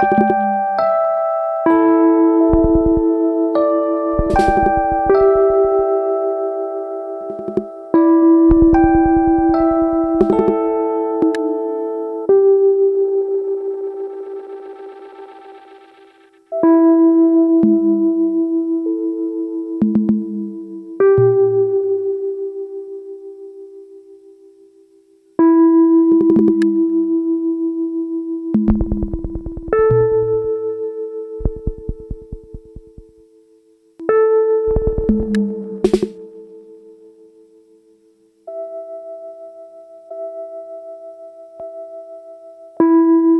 you